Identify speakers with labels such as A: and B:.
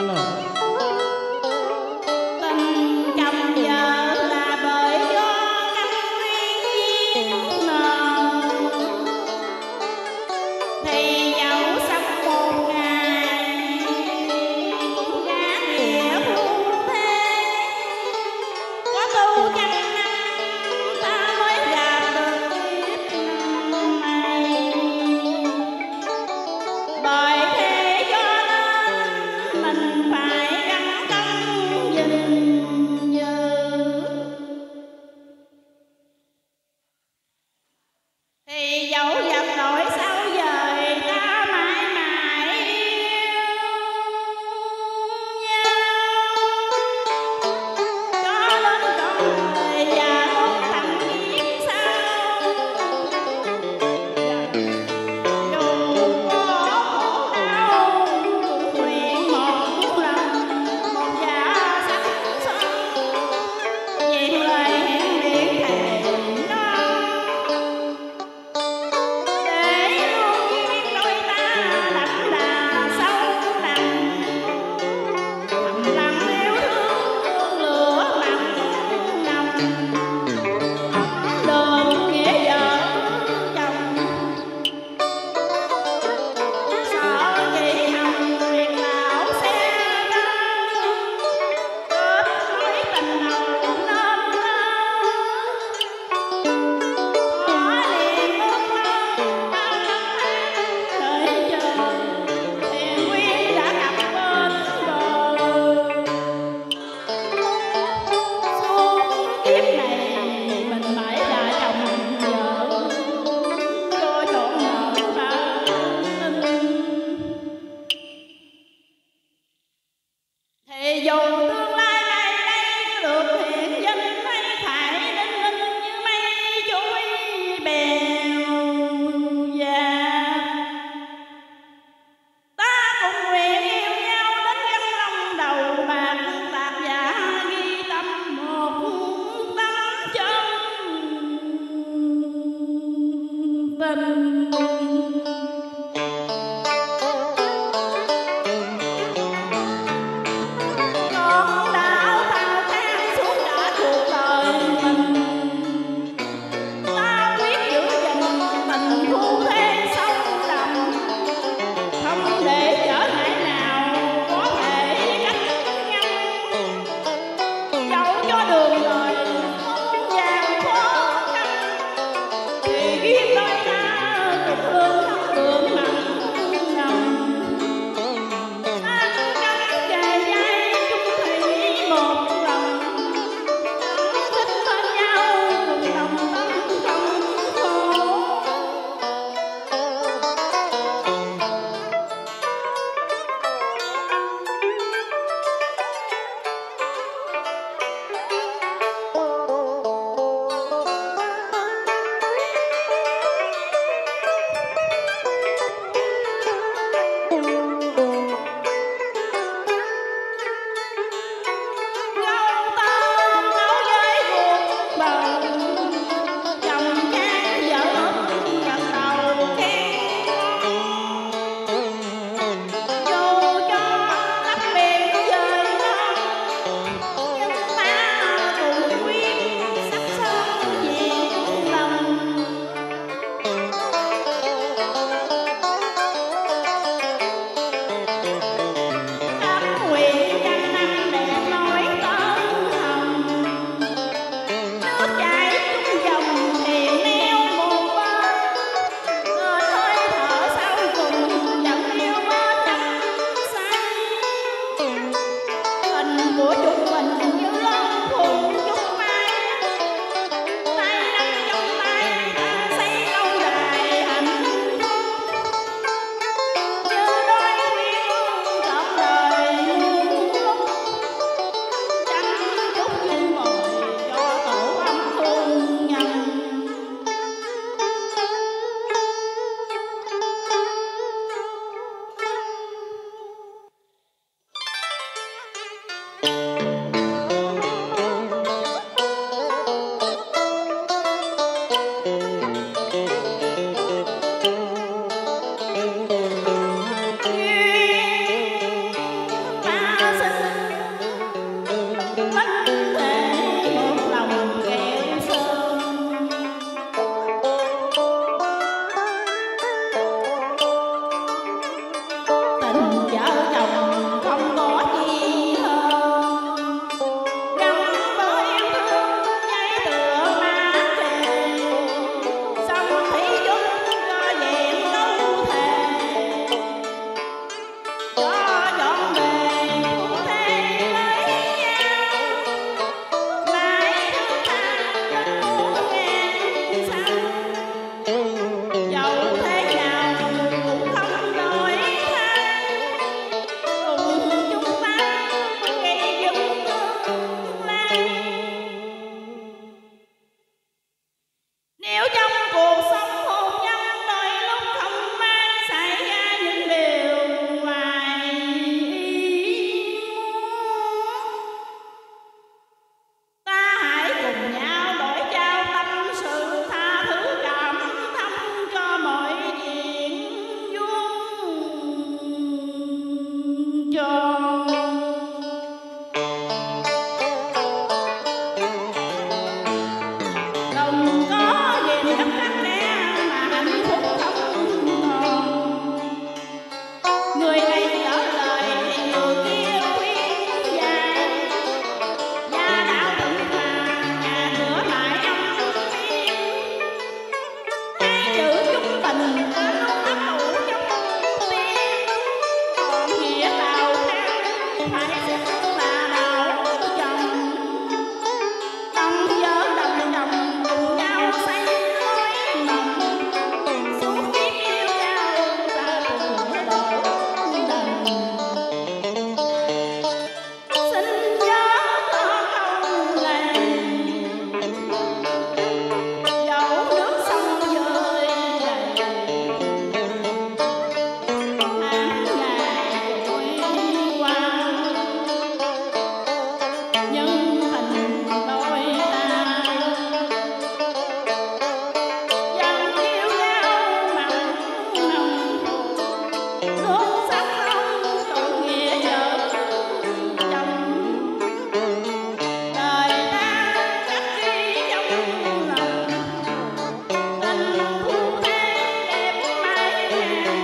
A: alo
B: bởi tâm Yeah.